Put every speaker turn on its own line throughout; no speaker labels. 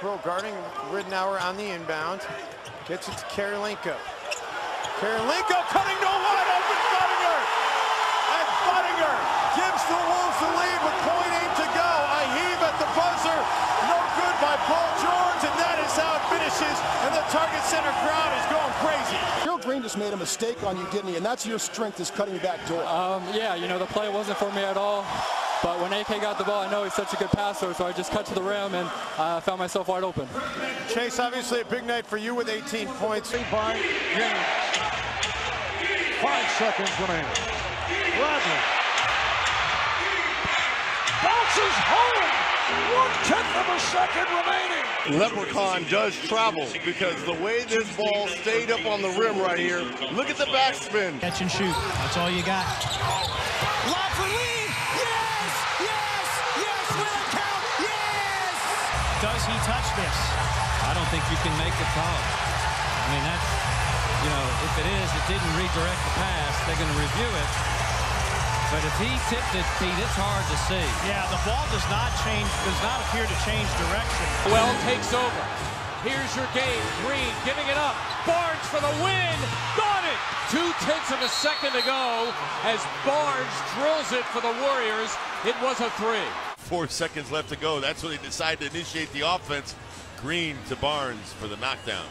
Pro guarding Ridnour on the inbound. Gets it to Kirilenko. Kirilenko cutting to a wide open Budinger. And Budinger gives the Wolves the lead with .8 to go. I heave at the buzzer. No good by Paul George, and that is how it finishes. And the Target Center crowd is going crazy.
Gerald Green just made a mistake on you, didn't he? And that's your strength is cutting back door.
Um, yeah, you know, the play wasn't for me at all. But when AK got the ball, I know he's such a good passer, so I just cut to the rim and uh, found myself wide open.
Chase, obviously a big night for you with 18 points.
By James. Five seconds remaining. Bradley. Bounces home. One tenth of a second remaining.
Leprechaun does travel because the way this ball stayed up on the rim right here, look at the backspin.
Catch and shoot. That's all you got.
Lob for Lee. Yes! Yes! Yes! Will it count? Yes!
Does he touch this? I don't think you can make the call. I mean, that's, you know, if it is, it didn't redirect the pass. They're going to review it. But if he tipped it, Pete, it's hard to see.
Yeah, the ball does not change, does not appear to change direction.
Well takes over. Here's your game. Green giving it up. Barnes for the win. Got it. Two tenths of a second to go as Barnes drills it for the Warriors. It was a three.
Four seconds left to go. That's when they decide to initiate the offense. Green to Barnes for the knockdown.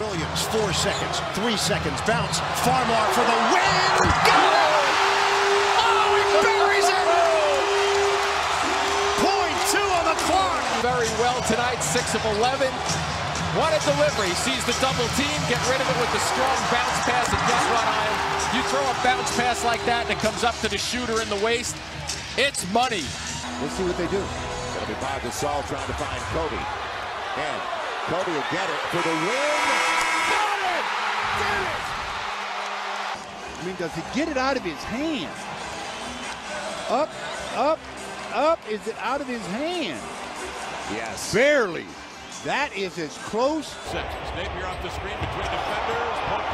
Williams, four seconds, three seconds, bounce. Farmar for the win. Go! Oh, he buries it! Point two on the clock.
Very well tonight, 6 of 11. What a delivery. Sees the double team, get rid of it with the strong bounce pass. And guess what, Ian? You throw a bounce pass like that and it comes up to the shooter in the waist. It's money.
We'll see what they do. It'll be Pau Gasol trying to find Kobe. And Kobe will get it for the win. Got it! Did it!
I mean, does he get it out of his hand? Up, up, up. Is it out of his hand?
Yes.
Barely. That is as close.
Seconds. Napier off the screen between defenders.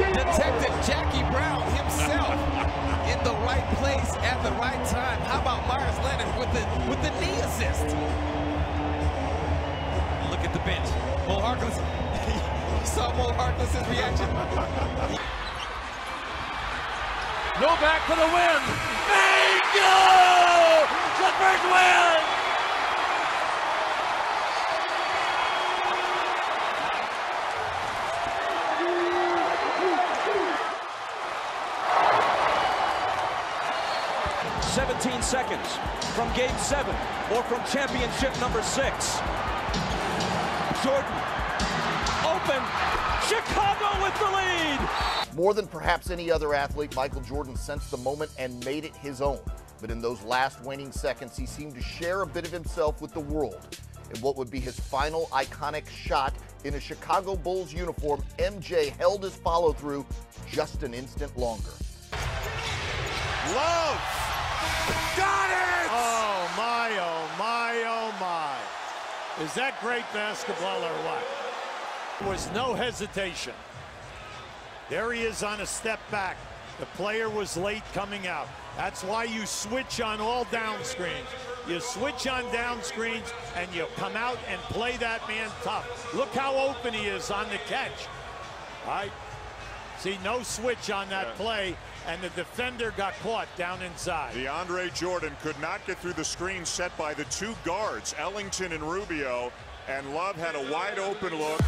Detected Jackie Brown himself in the right place at the right time. How about Meyers Leonard with the with the knee assist? Look at the bench. Mo Harkless. you saw Mo Harkless' reaction.
Novak for the win. Bingo! Clippers win!
Seventeen seconds from game seven or from championship number six. Jordan open. Chicago with the lead.
More than perhaps any other athlete, Michael Jordan sensed the moment and made it his own. But in those last waning seconds, he seemed to share a bit of himself with the world. In what would be his final iconic shot in a Chicago Bulls uniform, MJ held his follow through just an instant longer.
Love! Got it!
Oh, my, oh, my, oh, my. Is that great basketball or what? There was no hesitation. There he is on a step back. The player was late coming out. That's why you switch on all down screens. You switch on down screens and you come out and play that man tough. Look how open he is on the catch. All right. See, no switch on that play, and the defender got caught down inside.
DeAndre Jordan could not get through the screen set by the two guards, Ellington and Rubio, and Love had a wide open look.